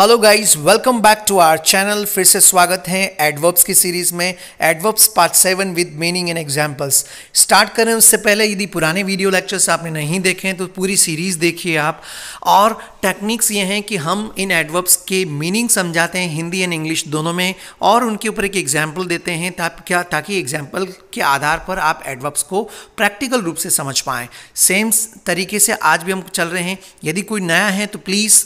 Hello guys welcome back to our channel फिर से स्वागत है एडवर्ब्स की सीरीज़ में. Adverbs part seven with meaning and examples start करें उससे पहले, यदि पुराने वीडियो लेक्चर्स आपने नहीं देखे हैं तो पूरी सीरीज़ देखिए आप. और टेक्निक्स ये हैं कि हम इन एडवर्ब्स के मीनिंग समझाते हैं हिंदी एंड इंग्लिश दोनों में, और उनके ऊपर एक एग्ज़ाम्पल देते हैं क्या, ताकि एग्ज़ाम्पल के आधार पर आप एडवर्ब्स को प्रैक्टिकल रूप से समझ पाएँ. सेम तरीके से आज भी हम चल रहे हैं. यदि कोई नया है तो प्लीज़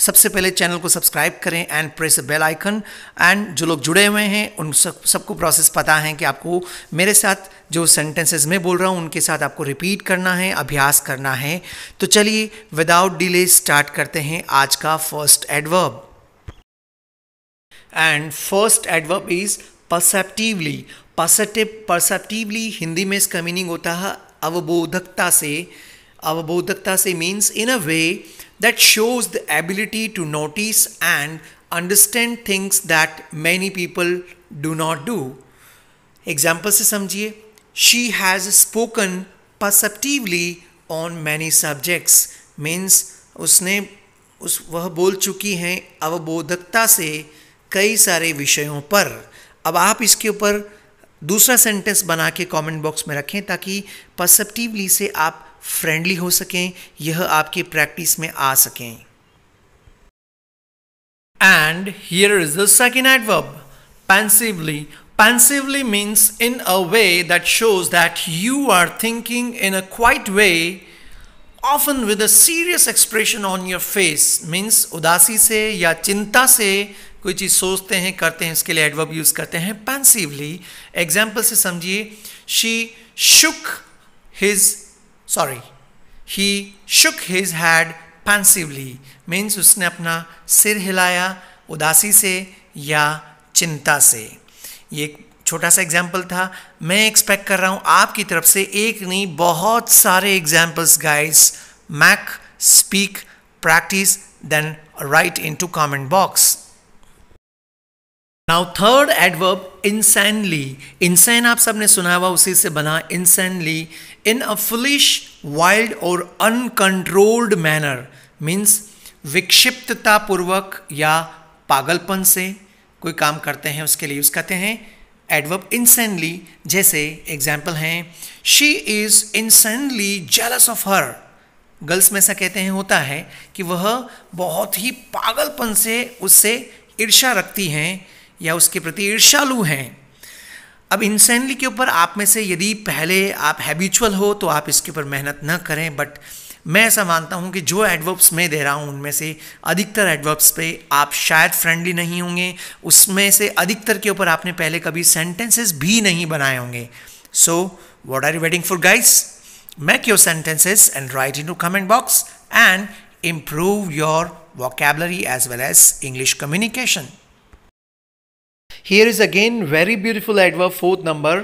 सबसे पहले चैनल को सब्सक्राइब करें and press bell icon and जो लोग जुड़े हुए हैं, उन सब, सबको प्रोसेस पता है कि आपको मेरे साथ जो सेंटेंसेस मैं बोल रहा हूँ, उनके साथ आपको रिपीट करना है, अभ्यास करना है। तो चलिए विदाउट डिले स्टार्ट करते हैं आज का first adverb and first adverb is perceptively perceptive perceptively Hindi में इसका मीनिंग होता है अवबोधकता से। अवबोधकता से means in a way that shows the ability to notice and understand things that many people do not do. Example से समझिए She has spoken perceptively on many subjects means उसने उस वह बोल चुकी हैं अवबोधकता से कई सारे विषयों पर अब आप इसके ऊपर दूसरा सेंटेंस बना के कमेंट बॉक्स में रखें ताकि परसेप्टिवली से आप फ्रेंडली हो सकें, यह आपकी प्रैक्टिस में आ सकें। And here is the second adverb pensively pensively means in a way that shows that you are thinking in a quiet way often with a serious expression on your face means उदासी से या चिंता से कोई चीज़ सोचते हैं, करते हैं, इसके लिए एडवर्ब यूज़ करते हैं पेंसिवली एग्ज़ाम्पल से समझिए she shook his sorry he shook his head pensively means उसने अपना सिर हिलाया उदासी से या चिंता से। ये एक छोटा सा एग्ज़ाम्पल था। मैं एक्सपेक्ट कर रहा हूँ आपकी तरफ़ से एक नहीं, बहुत सारे examples guys make speak practice then write into comment box now third adverb insanely insane आप सबने सुना हुआ उसी से बना insanely in a foolish wild और अनकंट्रोल्ड मैनर मीन्स विक्षिप्तता पूर्वक या पागलपन से कोई काम करते हैं, उसके लिए यूज़ करते हैं. एडवर्ब इंसैनली जैसे एग्ज़ाम्पल हैं she is insanely jealous of her girls में ऐसा कहते हैं, होता है कि वह बहुत ही पागलपन से उससे ईर्षा रखती हैं या उसके प्रति ईर्षालु हैं। अब इंसैनली के ऊपर आप में से यदि पहले आप हैबिचुअल हो तो आप इसके ऊपर मेहनत न करें। बट मैं ऐसा मानता हूँ कि जो एडवर्ब्स मैं दे रहा हूँ, उनमें से अधिकतर एडवर्ब्स पे आप शायद फ्रेंडली नहीं होंगे। उसमें से अधिकतर के ऊपर आपने पहले कभी सेंटेंसेस भी नहीं बनाए होंगे। So what are you waiting for guys make your sentences and write into comment box and improve your vocabulary as well as English communication. Here is again very beautiful adverb, fourth number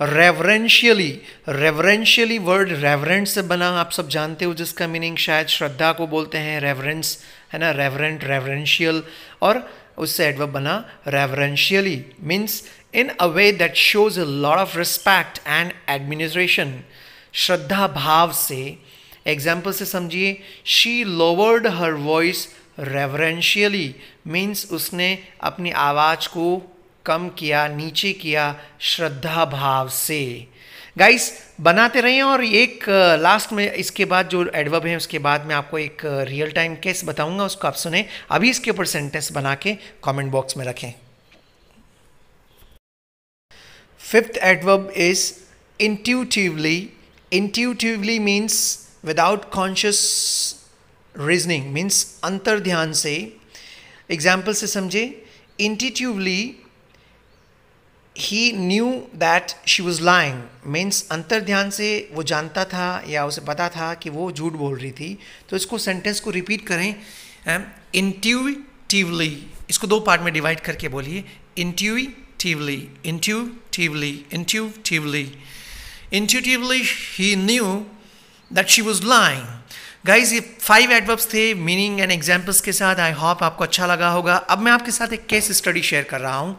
reverentially reverentially word reverent से बना, आप सब जानते हो जिसका meaning शायद श्रद्धा को बोलते हैं रेवरेंस है ना? रेवरेंट रेवरेंशियल और उससे एडवर्ब बना reverentially means in a way that shows a lot of respect and administration श्रद्धा भाव से एग्ज़ाम्पल से समझिए she lowered her voice reverentially means उसने अपनी आवाज़ को कम किया, नीचे किया श्रद्धा भाव से। गाइस बनाते रहें और एक लास्ट में इसके बाद जो एडवर्ब है, उसके बाद मैं आपको एक रियल टाइम केस बताऊँगा, उसको आप सुने। अभी इसके ऊपर सेंटेंस बना के कमेंट बॉक्स में रखें। Fifth adverb is intuitively intuitively means without conscious reasoning means अंतर ध्यान से। एग्ज़ाम्पल से समझे। Intuitively he knew that she was lying means अंतर ध्यान से वो जानता था या उसे पता था कि वो झूठ बोल रही थी। तो इसको सेंटेंस को रिपीट करें। इंट्यूटिवली इसको दो पार्ट में डिवाइड करके बोलिए। Intuitively intuitively intuitively intuitively he knew that she was lying guys ये फाइव एडवर्ब्स थे मीनिंग एंड एग्जाम्पल्स के साथ। आई होप आपको अच्छा लगा होगा। अब मैं आपके साथ एक केस स्टडी शेयर कर रहा हूँ।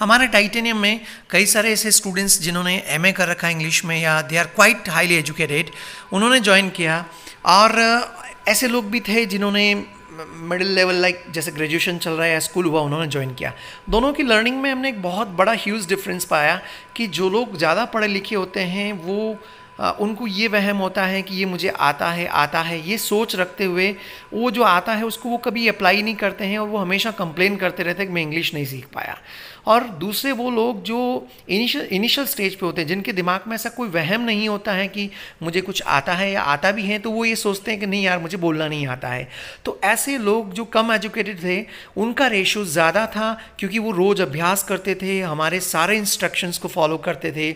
हमारे टाइटेनियम में कई सारे ऐसे स्टूडेंट्स जिन्होंने एमए कर रखा है इंग्लिश में, या they are quite highly educated उन्होंने ज्वाइन किया। और ऐसे लोग भी थे जिन्होंने मिडिल लेवल लाइक जैसे ग्रेजुएशन चल रहा है या स्कूल हुआ, उन्होंने ज्वाइन किया। दोनों की लर्निंग में हमने एक बहुत बड़ा ह्यूज डिफरेंस पाया कि जो लोग ज़्यादा पढ़े लिखे होते हैं, वो उनको ये वहम होता है कि ये मुझे आता है आता है। ये सोच रखते हुए वो जो आता है, उसको वो कभी अप्लाई नहीं करते हैं और वो हमेशा कंप्लेन करते रहते हैं कि मैं इंग्लिश नहीं सीख पाया। और दूसरे वो लोग जो इनिशियल इनिशियल स्टेज पे होते हैं, जिनके दिमाग में ऐसा कोई वहम नहीं होता है कि मुझे कुछ आता है या आता भी है तो वो ये सोचते हैं कि नहीं यार, मुझे बोलना नहीं आता है। तो ऐसे लोग जो कम एजुकेटेड थे, उनका रेशो ज़्यादा था, क्योंकि वो रोज़ अभ्यास करते थे, हमारे सारे इंस्ट्रक्शंस को फॉलो करते थे।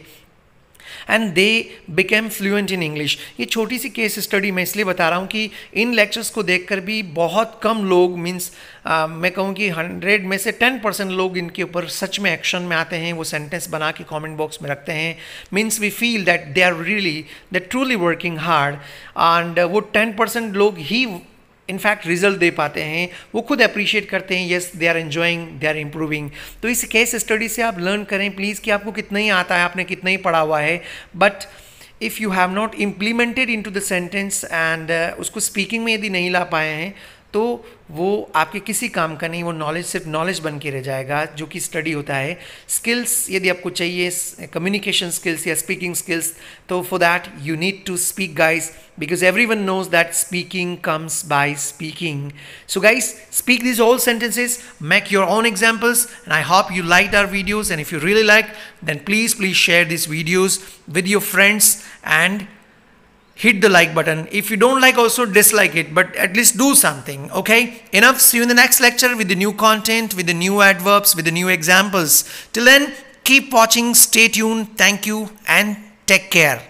And they became fluent in English ये छोटी सी केस स्टडी मैं इसलिए बता रहा हूँ कि इन लेक्चर्स को देखकर भी बहुत कम लोग मीन्स मैं कहूँ कि हंड्रेड में से टेन परसेंट लोग इनके ऊपर सच में एक्शन में आते हैं, वो सेंटेंस बना के कॉमेंट बॉक्स में रखते हैं। Means we feel that they are really they truly working hard and वो टेन परसेंट लोग ही इनफैक्ट रिज़ल्ट दे पाते हैं, वो खुद अप्रिशिएट करते हैं yes they are enjoying they are improving तो इस केस स्टडी से आप लर्न करें प्लीज़ कि आपको कितना ही आता है, आपने कितना ही पढ़ा हुआ है but if you have not implemented into the sentence and उसको स्पीकिंग में यदि नहीं ला पाए हैं तो वो आपके किसी काम का नहीं, वो नॉलेज सिर्फ़ नॉलेज बन के रह जाएगा, जो कि स्टडी होता है। स्किल्स यदि आपको चाहिए कम्युनिकेशन स्किल्स या स्पीकिंग स्किल्स तो for that you need to speak guys because every one knows that speaking comes by speaking so guys speak these all sentences make your own examples and I hope you like our videos and if you really like then please please share this videos with your friends and hit the like button. If you don't like, also dislike it, but at least do something. Okay, enough. See you in the next lecture with the new content, with the new adverbs, with the new examples. Till then, keep watching, stay tuned. Thank you, and take care.